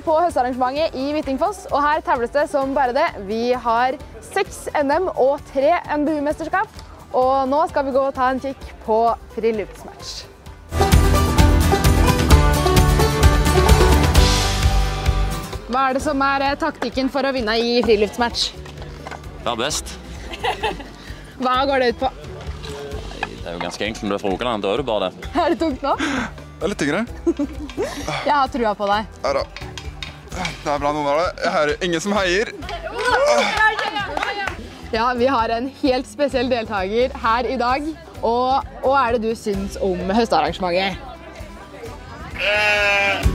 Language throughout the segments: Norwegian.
vi på høstarrangementet i Hvittingfoss, og her tavles det som bare det. Vi har seks NM og tre NBU-mesterskap, og nå skal vi gå og ta en kikk på friluftsmatch. Hva er det som er eh, taktikken for å vinne i friluftsmatch? Vær best. Hva går det ut på? Det er jo ganske enkelt når du er fra Rogaland. Da er du bare det. Er det tungt nå? Det er litt tyngre. Jeg har trua på deg. Ja da. Det er bra noen av det. Jeg hører ingen som heier. Ja, vi har en helt spesiell deltaker her i dag. Og hva er det du syns om høstarrangementet? Og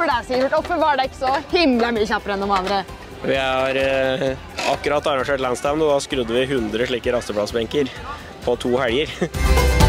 for deg, Sivert, hvorfor var det ikke så himla mye kjappere enn de andre? Vi har eh, akkurat arrangert landsstevne, og da skrudde vi 100 slike rasteplassbenker på to helger.